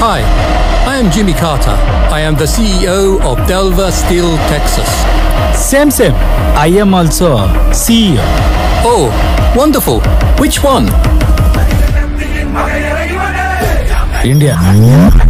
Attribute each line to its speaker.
Speaker 1: Hi, I am Jimmy Carter. I am the CEO of Delver Steel, Texas.
Speaker 2: Same, same. I am also CEO.
Speaker 1: Oh, wonderful. Which one?
Speaker 2: India.